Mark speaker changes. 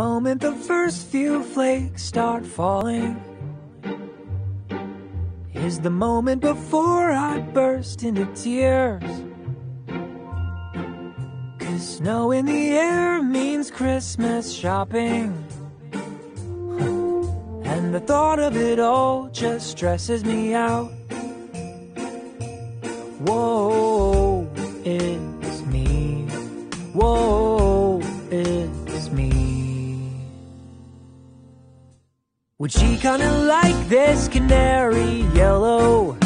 Speaker 1: moment the first few flakes start falling is the moment before I burst into tears. Cause snow in the air means Christmas shopping. And the thought of it all just stresses me out. Whoa, it's me. Whoa, Would she kinda like this canary yellow?